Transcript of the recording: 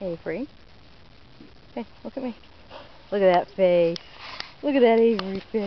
Avery. Hey, look at me. Look at that face. Look at that Avery face.